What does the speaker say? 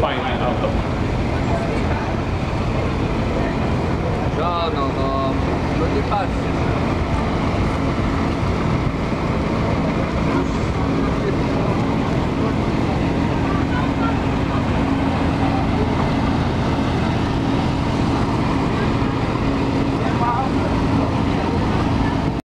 find out the No, no, no, no.